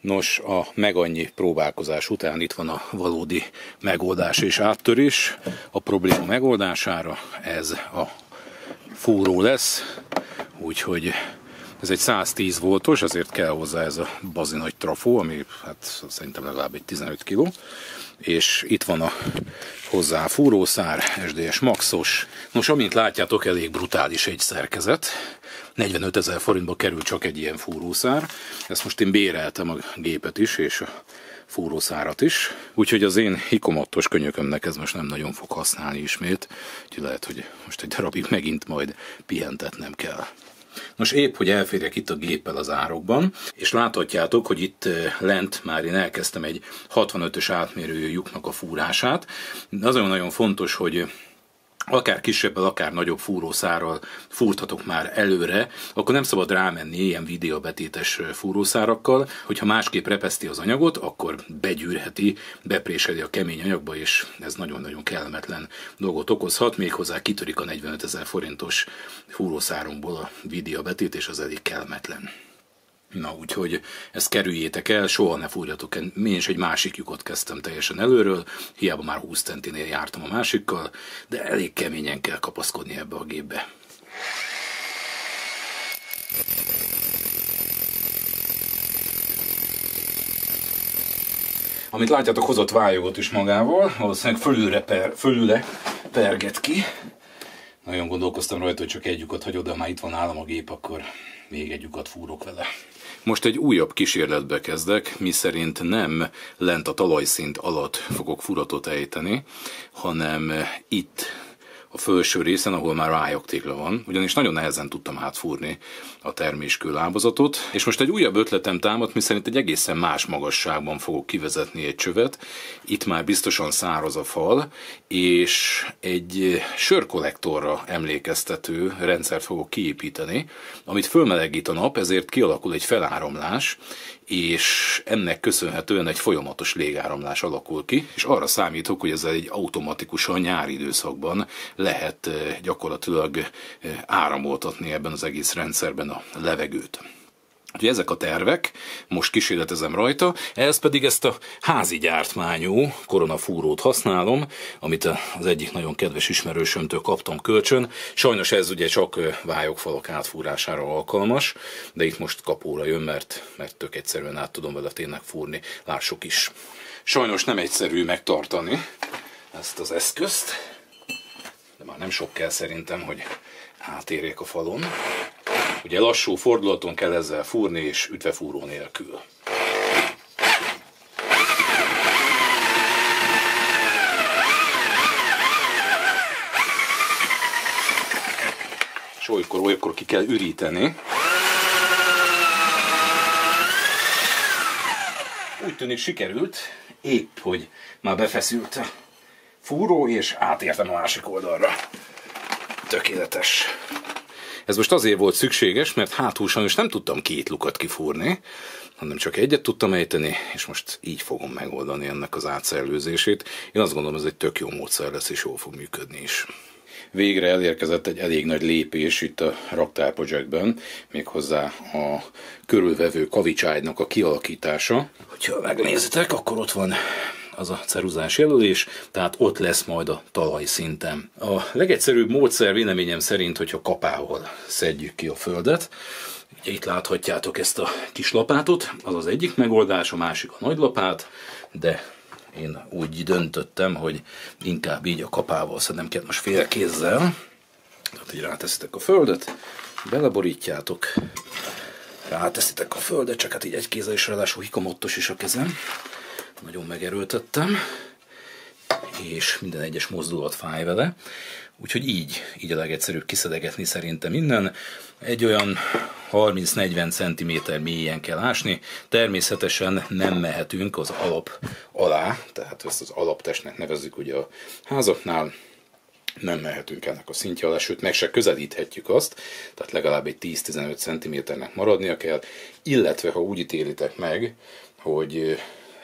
Nos, a megannyi próbálkozás után itt van a valódi megoldás és áttörés. A probléma megoldására ez a fúró lesz, úgyhogy ez egy 110 voltos, azért kell hozzá ez a bazi nagy trafó, ami hát szerintem legalább egy 15 kg. És itt van a hozzá fúrószár, SDS Maxos. Nos, amint látjátok, elég brutális egy szerkezet. 45 ezer forintba kerül csak egy ilyen fúrószár. Ezt most én béreltem a gépet is, és a fúrószárat is. Úgyhogy az én hikomattos könyökömnek ez most nem nagyon fog használni ismét. Úgyhogy lehet, hogy most egy darabig megint majd pihentetnem kell. Nos, épp, hogy elférjek itt a géppel az árokban, és láthatjátok, hogy itt eh, lent már én elkezdtem egy 65-ös átmérőjű lyuknak a fúrását. Az nagyon-nagyon fontos, hogy akár kisebbel, akár nagyobb fúrószárral fúrtatok már előre, akkor nem szabad rámenni ilyen videobetétes fúrószárakkal, hogyha másképp repeszti az anyagot, akkor begyűrheti, bepréseli a kemény anyagba, és ez nagyon-nagyon kellemetlen dolgot okozhat, méghozzá kitörik a 45 ezer forintos fúrószárunkból a videobetét, és az elég kellemetlen. Na, úgyhogy ezt kerüljétek el, soha ne fúrjatok el. Én is egy másik lyukot kezdtem teljesen előről, hiába már 20 centinél jártam a másikkal, de elég keményen kell kapaszkodni ebbe a gépbe. Amit látjátok, hozott vályogot is magával, valószínűleg fölülre, per, fölüle perget ki. Nagyon gondolkoztam rajta, hogy csak egy lyukat hagyod, de már itt van állam a gép, akkor még egy lyukat fúrok vele. Most egy újabb kísérletbe kezdek, mi szerint nem lent a talajszint alatt fogok furatot ejteni, hanem itt a felső részen, ahol már rájogtékla van, ugyanis nagyon nehezen tudtam átfúrni a terméskő lábazatot, és most egy újabb ötletem támad, miszerint egy egészen más magasságban fogok kivezetni egy csövet. Itt már biztosan száraz a fal, és egy sörkollektorra emlékeztető rendszer fogok kiépíteni, amit fölmelegít a nap, ezért kialakul egy feláramlás, és ennek köszönhetően egy folyamatos légáramlás alakul ki, és arra számítok, hogy ezzel egy automatikusan nyári időszakban lehet eh, gyakorlatilag eh, áramoltatni ebben az egész rendszerben a levegőt. Ugye ezek a tervek, most kísérletezem rajta, ehhez pedig ezt a házi gyártmányú koronafúrót használom, amit az egyik nagyon kedves ismerősömtől kaptam kölcsön. Sajnos ez ugye csak vályogfalak átfúrására alkalmas, de itt most kapóra jön, mert, mert tök egyszerűen át tudom vele tényleg fúrni. Lássuk is. Sajnos nem egyszerű megtartani ezt az eszközt, nem sok kell szerintem, hogy átérjek a falon. Ugye lassú fordulaton kell ezzel fúrni, és ütvefúró nélkül. És olykor, olykor ki kell üríteni. Úgy tűnik sikerült, épp hogy már befeszült fúró, és átértem a másik oldalra. Tökéletes. Ez most azért volt szükséges, mert hátul sajnos nem tudtam két lukat kifúrni, hanem csak egyet tudtam ejteni, és most így fogom megoldani ennek az átszellőzését. Én azt gondolom, ez egy tök jó módszer lesz, és jól fog működni is. Végre elérkezett egy elég nagy lépés itt a Raktár Projectben, méghozzá a körülvevő kavicságynak a kialakítása. Hogyha megnézitek, akkor ott van az a ceruzás jelölés, tehát ott lesz majd a talajszinten. A legegyszerűbb módszer véleményem szerint, hogyha kapával szedjük ki a földet, Ugye itt láthatjátok ezt a kis lapátot, az az egyik megoldás, a másik a nagy lapát, de én úgy döntöttem, hogy inkább így a kapával szedem kell most félkézzel. Tehát így ráteszitek a földet, beleborítjátok, ráteszitek a földet, csak hát így egy kézzel is ráadásul hikamottos is a kezem nagyon megerőltettem, és minden egyes mozdulat fáj vele. Úgyhogy így, így a legegyszerűbb kiszedegetni szerintem innen. Egy olyan 30-40 cm mélyen kell ásni. Természetesen nem mehetünk az alap alá, tehát ezt az alaptestnek nevezzük ugye a házaknál, nem mehetünk ennek a szintje alá, sőt meg se közelíthetjük azt, tehát legalább egy 10-15 cm-nek maradnia kell, illetve ha úgy ítélitek meg, hogy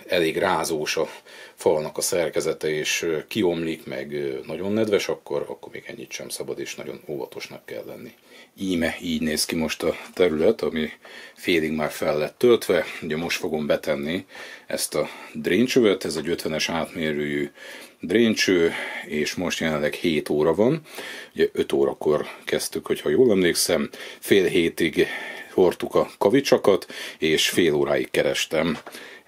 elég rázós a falnak a szerkezete, és kiomlik, meg nagyon nedves, akkor, akkor még ennyit sem szabad, és nagyon óvatosnak kell lenni. Íme így néz ki most a terület, ami félig már fel lett töltve. Ugye most fogom betenni ezt a dréncsövet, ez egy 50-es átmérőjű dréncső, és most jelenleg 7 óra van. Ugye 5 órakor kezdtük, hogyha jól emlékszem, fél hétig hordtuk a kavicsakat, és fél óráig kerestem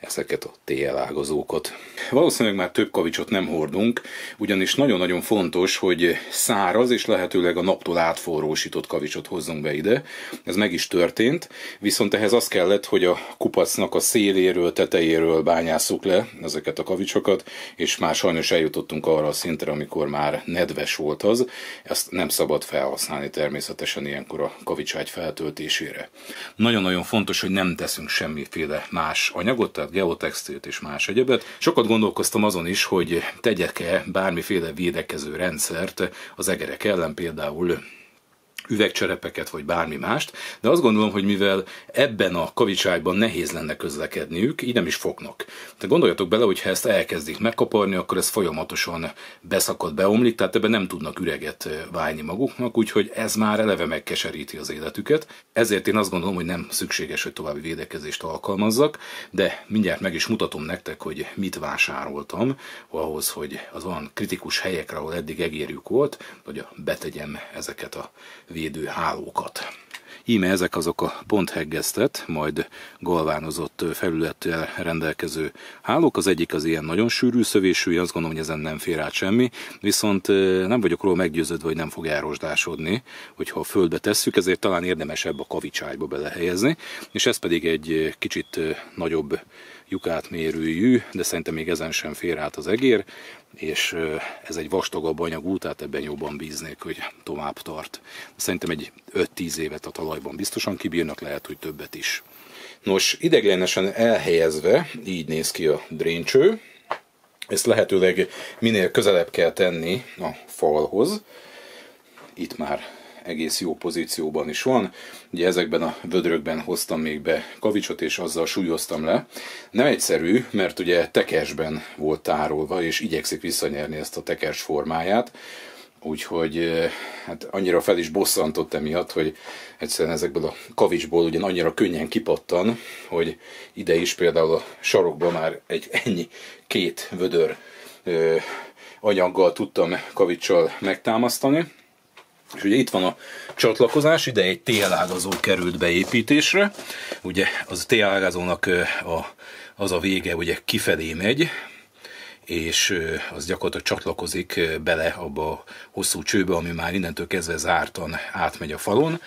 ezeket a TL ágazókat. Valószínűleg már több kavicsot nem hordunk, ugyanis nagyon-nagyon fontos, hogy száraz és lehetőleg a naptól átforrósított kavicsot hozzunk be ide. Ez meg is történt, viszont ehhez az kellett, hogy a kupacnak a széléről, tetejéről bányásszuk le ezeket a kavicsokat, és már sajnos eljutottunk arra a szintre, amikor már nedves volt az. Ezt nem szabad felhasználni természetesen ilyenkor a kavicságy feltöltésére. Nagyon-nagyon fontos, hogy nem teszünk semmiféle más anyagot, tehát geotextilt és más egyebet. Sokat gondolkoztam azon is, hogy tegyek-e bármiféle védekező rendszert az egerek ellen, például üvegcserepeket, vagy bármi mást, de azt gondolom, hogy mivel ebben a kavicságyban nehéz lenne közlekedniük, így nem is fognak. De gondoljatok bele, hogy ha ezt elkezdik megkaparni, akkor ez folyamatosan beszakad, beomlik, tehát ebben nem tudnak üreget válni maguknak, úgyhogy ez már eleve megkeseríti az életüket. Ezért én azt gondolom, hogy nem szükséges, hogy további védekezést alkalmazzak, de mindjárt meg is mutatom nektek, hogy mit vásároltam ahhoz, hogy az olyan kritikus helyekre, ahol eddig egérjük volt, hogy betegyem ezeket a védőhálókat. Íme ezek azok a pontheggeztet, majd galvánozott felülettel rendelkező hálók. Az egyik az ilyen nagyon sűrű szövésű, azt gondolom, hogy ezen nem fér át semmi, viszont nem vagyok róla meggyőződve, hogy nem fog elrosdásodni, hogyha a földbe tesszük, ezért talán érdemesebb a kavicságyba belehelyezni, és ez pedig egy kicsit nagyobb lyukátmérőjű, de szerintem még ezen sem fér át az egér, és ez egy vastagabb anyagú, tehát ebben jobban bíznék, hogy tovább tart. Szerintem egy 5-10 évet a talajban biztosan kibírnak, lehet, hogy többet is. Nos, ideglenesen elhelyezve így néz ki a dréncső. Ezt lehetőleg minél közelebb kell tenni a falhoz. Itt már egész jó pozícióban is van. Ugye ezekben a vödrökben hoztam még be kavicsot, és azzal súlyoztam le. Nem egyszerű, mert ugye tekesben volt tárolva, és igyekszik visszanyerni ezt a tekers formáját. Úgyhogy hát annyira fel is bosszantott emiatt, hogy egyszerűen ezekből a kavicsból ugyan annyira könnyen kipattan, hogy ide is például a sarokban már egy ennyi két vödör ö, anyaggal tudtam kavicsal megtámasztani. És ugye itt van a csatlakozás, ide egy télágazó került beépítésre. Ugye az télágazónak a, az a vége ugye kifelé megy, és az gyakorlatilag csatlakozik bele abba a hosszú csőbe, ami már innentől kezdve zártan átmegy a falon,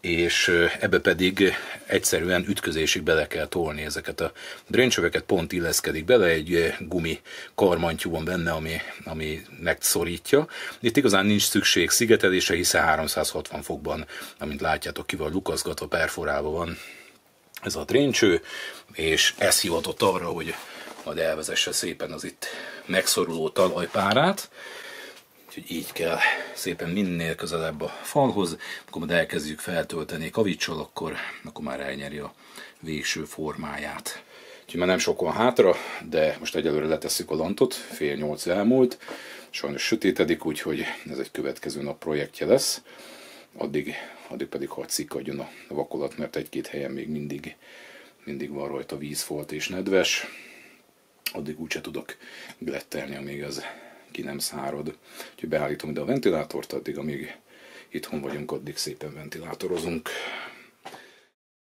és ebbe pedig egyszerűen ütközésig bele kell tolni ezeket a dréncsöveket, pont illeszkedik bele, egy gumi karmantyú van benne, ami, ami megszorítja. Itt igazán nincs szükség szigetelésre, hiszen 360 fokban, amint látjátok, ki van lukaszgatva, perforálva van ez a dréncső, és ez hivatott arra, hogy majd elvezesse szépen az itt megszoruló talajpárát. Úgyhogy így kell szépen minél közelebb a falhoz, akkor majd elkezdjük feltölteni kavicsal, akkor, akkor már elnyeri a végső formáját. Úgyhogy már nem sok van hátra, de most egyelőre letesszük a lantot, fél nyolc elmúlt, sajnos sötétedik, úgyhogy ez egy következő nap projektje lesz. Addig, addig pedig hadd szikadjon a vakolat, mert egy-két helyen még mindig, mindig van rajta vízfolt és nedves. Addig úgyse tudok glettelni, amíg az ki nem szárad. Úgyhogy beállítom ide a ventilátort, addig amíg itthon vagyunk, addig szépen ventilátorozunk.